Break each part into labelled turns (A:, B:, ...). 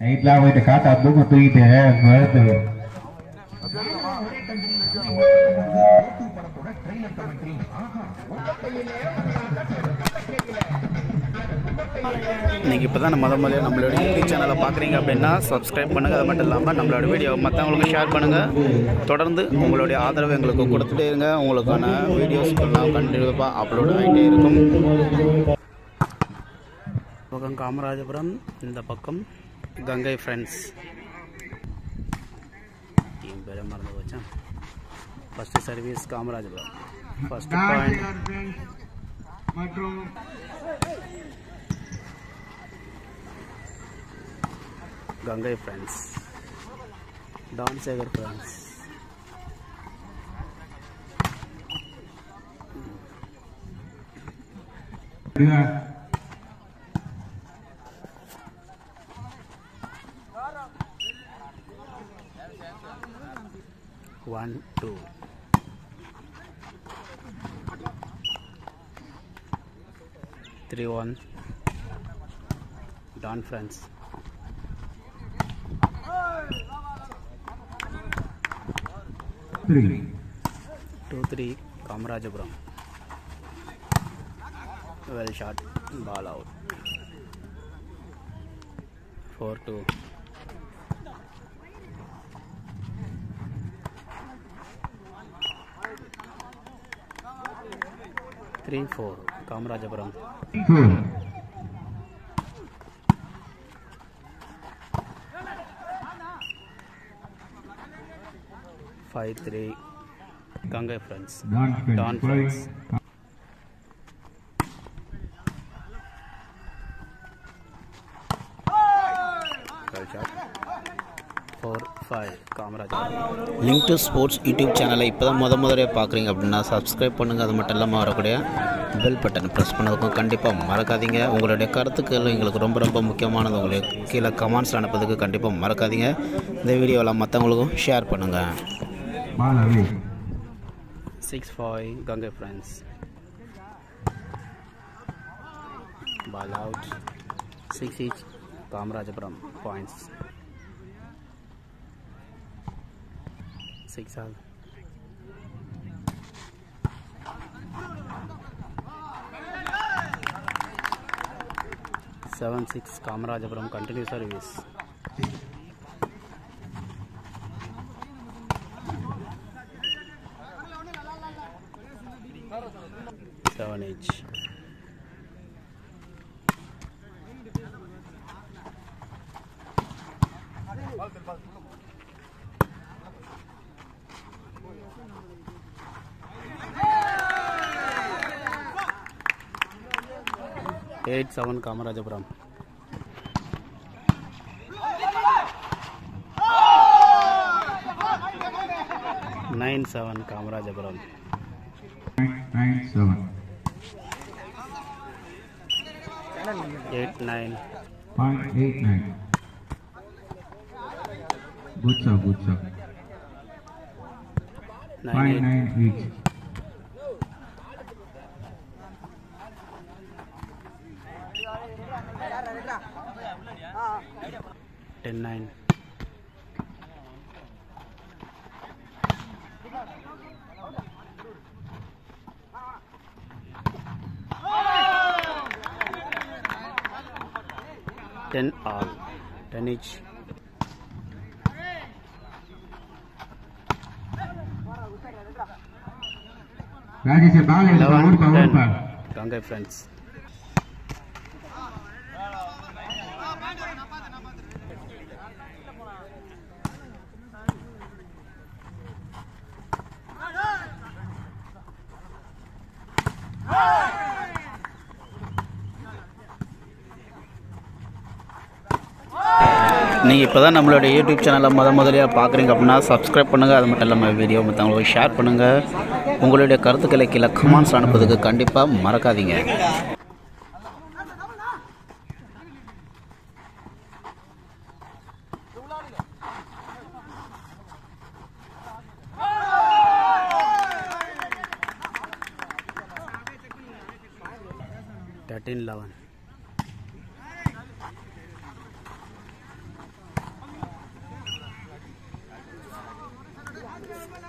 A: நைட்லாம் போயிட்டு காட்டா தூங்க தூக்கிட்டு வருது
B: நீங்கள் இப்போ தான் முத முதல்ல நம்மளோட யூடியூப் சேனலை பார்க்குறீங்க அப்படின்னா சப்ஸ்கிரைப் பண்ணுங்கள் அது மட்டும் இல்லாமல் நம்மளோட வீடியோ மற்றவங்களுக்கு ஷேர் பண்ணுங்கள் தொடர்ந்து உங்களுடைய ஆதரவு எங்களுக்கு கொடுத்துட்டே இருங்க. உங்களுக்கான வீடியோஸ் எல்லாம் கண்டிப்பாக அப்லோட் ஆகிட்டே இருக்கும். பக்கம் காமராஜபுரம் இந்த பக்கம் கங்கை ஃப்ரெண்ட்ஸ் டீம் பேரை மறந்து போச்சேன் first service Kamarajapuram first point
A: மற்றும்
B: Gangai friends Don Sekar friends one one,
A: two.
B: Three, one. Done, friends. Three. Two, three, Kamarajapuram. Well shot, ball out.
A: Four,
B: two. Three four Kamaraj
A: five
B: three
A: Ganga
B: friends. Don friends. Link to sports YouTube சேனலை இப்போ தான் முத முதலே பார்க்குறீங்க அப்படின்னா subscribe பண்ணுங்கள் அது மட்டும் இல்லாமல் வரக்கூடிய பெல் பட்டன் ப்ரெஸ் பண்ணதுக்கும் கண்டிப்பாக மறக்காதீங்க. உங்களுடைய கருத்துக்கள் எங்களுக்கு ரொம்ப ரொம்ப முக்கியமானது. உங்களுக்கு கீழே கமெண்ட்ஸ் அனுப்புறதுக்கு கண்டிப்பாக மறக்காதீங்க. இந்த வீடியோவில் மற்றவங்களுக்கும் ஷேர் பண்ணுங்கள் six five Gangai friends ball out six each Kamarajapuram points six all seven six Kamarajapuram continue service seven each. Seven Kamarajapuram. Eight seven Kamarajapur nine
A: seven Kamarajapur Good job, good job
B: Nine,
A: Five,
B: eight.
A: nine, eight.
B: 10 9 10 all 10 each
A: That is a
B: ball.
A: Eleven,
B: ten. Gangai friends. நீங்கள் இப்போ தான் நம்மளுடைய YouTube சேனலை முத முதலியாக பார்க்குறீங்க அப்படின்னா subscribe பண்ணுங்கள் அது மட்டும் இல்லாமல் வீடியோ மற்றவங்களுக்கு ஷேர் பண்ணுங்கள் உங்களுடைய கருத்துக்களை கீழே கமெண்ட்ஸ் அனுப்புறதுக்கு கண்டிப்பாக மறக்காதீங்க.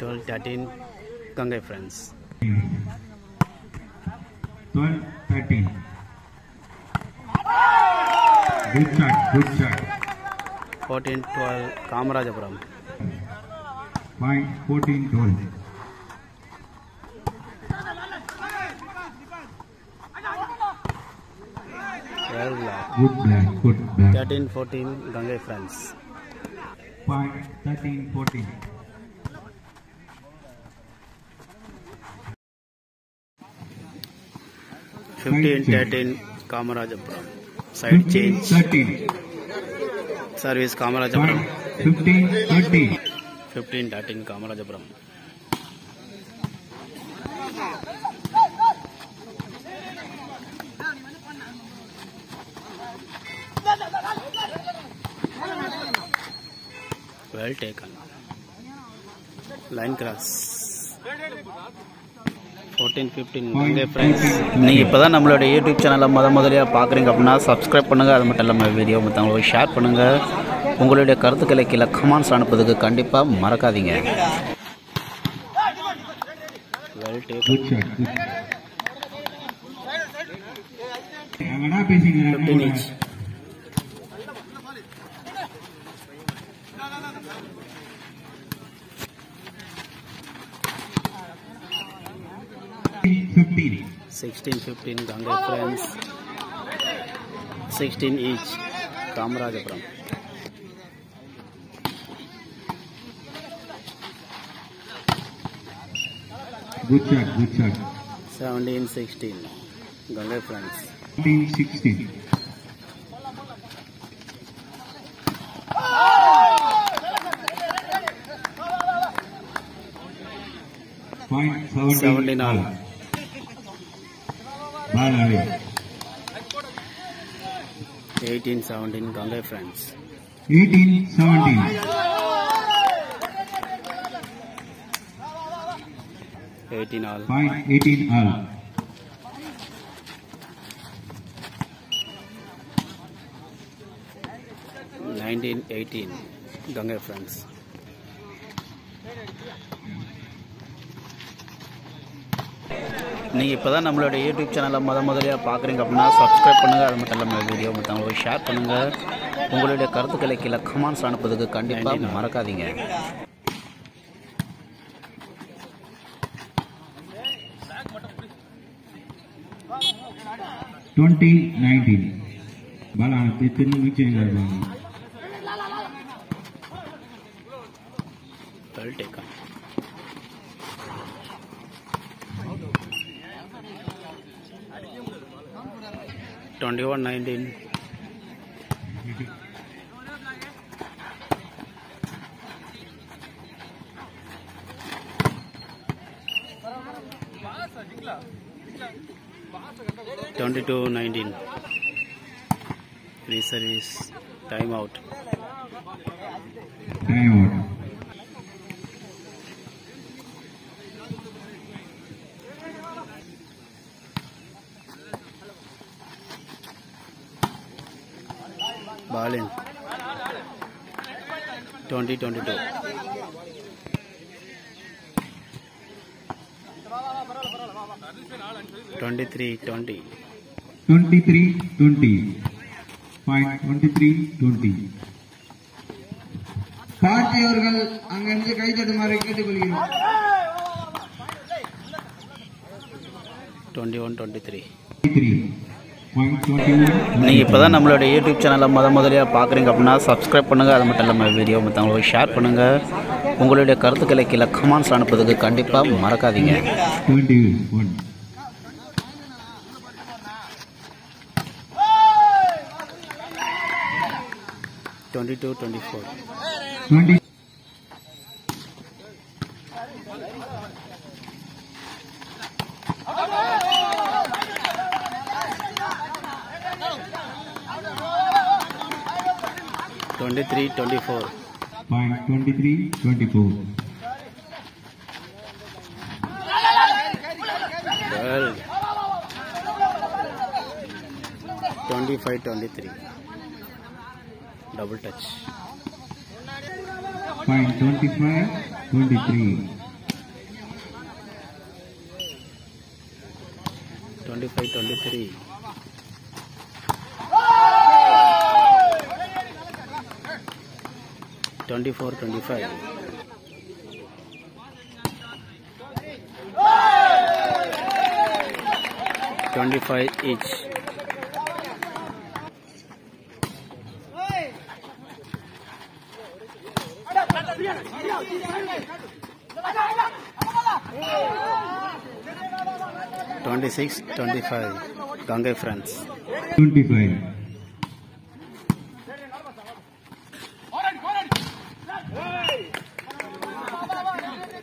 B: Twelve thirteen
A: Gange friends Good black, good black.
B: 13 14 friends.
A: Point 13 14. Fifty
B: इंटा
A: ten
B: Kamarajapuram side
A: change service Kamarajapuram
B: fifteen इंटा ten Kamarajapuram well taken. Line cross. Fourteen fifteen friends நீங்கள் இப்போ தான் நம்மளோட யூடியூப் சேனலை முத முதலியாக பார்க்குறீங்க அப்படின்னா சப்ஸ்கிரைப் பண்ணுங்கள் அது மட்டும் இல்லாமல் வீடியோ மற்றவங்களுக்கு ஷேர் பண்ணுங்கள் உங்களுடைய கருத்துக்களை கீழே கமெண்ட்ஸ் அனுப்புறதுக்கு கண்டிப்பாக மறக்காதீங்க. Well
A: 15.
B: 16 15 Ganga friends. 16 each. Kamarajapuram.
A: Good shot, good shot.
B: 17 16. Ganga friends.
A: 17 16. Point 17
B: all. 18 17 Gangai friends.
A: 18 17.
B: Eighteen all.
A: Point eighteen all.
B: Nineteen eighteen. Gangai friends. நீங்கள் இப்போ தான் நம்மளோட யூடியூப் சேனலை முத முதலியாக பார்க்குறீங்க அப்படின்னா சப்ஸ்கிரைப் பண்ணுங்கள் அது மட்டும் இல்லாமல் வீடியோ மற்றவங்களுக்கு ஷேர் பண்ணுங்கள் உங்களுடைய கருத்துக்களை கீழே கமெண்ட்ஸ் அனுப்புறதுக்கு கண்டிப்பாக மறக்காதீங்க.
A: Twenty nineteen. Ball on the thin
B: twenty one nineteen twenty two nineteen re service
A: time out
B: in. 2022. Twenty-three, twenty.
A: Twenty-three twenty. Point twenty-three twenty.
C: Karthi அவர்கள் அங்கிருந்து கை தட்டுமாறு கேட்டுக்கொள்கிறோம்
B: Twenty-one, twenty-three.
A: Three. Point twenty-one.
B: நீங்கள் இப்போ தான் நம்மளோட யூடியூப் சேனலை முத முதலியாக பார்க்குறீங்க அப்படின்னா சப்ஸ்கிரைப் பண்ணுங்கள் அது மட்டும் இல்லாமல் வீடியோ மற்றவங்களுக்கு ஷேர் பண்ணுங்கள் உங்களுடைய கருத்துக்களை கீழே கமெண்ட்ஸ் அனுப்புறதுக்கு கண்டிப்பாக மறக்காதீங்க. Twenty two
A: twenty
B: four. Twenty 23 24
A: point
B: 23 24 25 23 double touch.
A: Point 25
B: 23
A: 25
B: 23 24
A: 25 25
B: each
A: Twenty-six,
B: twenty-five,
A: Gangai
B: friends. Twenty-five.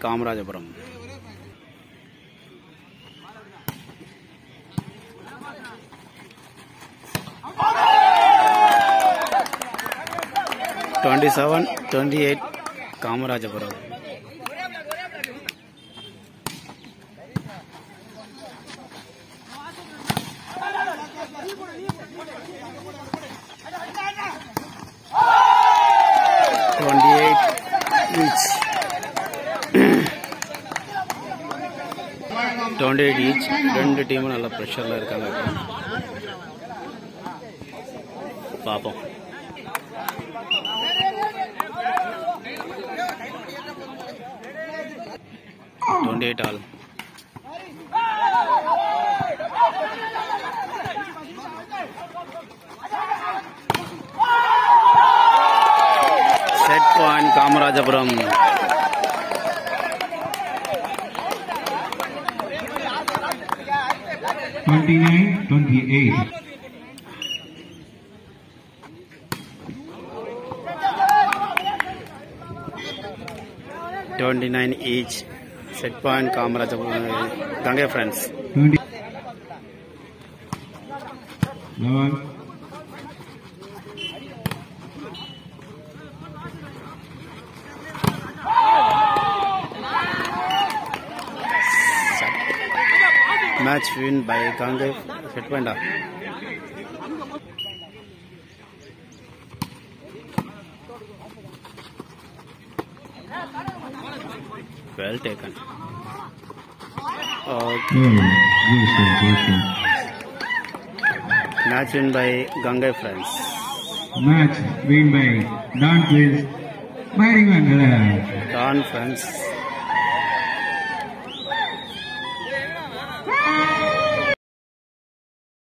B: Kamarajapuram. Twenty seven twenty eight Kamarajapuram twenty eight each twenty eight each ரெண்டு டீமும் நல்ல ப்ரெஷரில் இருக்காங்க. பார்ப்போம் twenty eight
A: all set
B: point Kamarajapuram. 29 28. Twenty nine each. Set
A: point, Kamara
B: Dange friends. 20. 11. match win by Gangev Hetpanda.
A: Well taken. Uh, hmm, okay.
B: Match win by Gangai friends.
A: Match win by Don Quiz.
B: Don friends.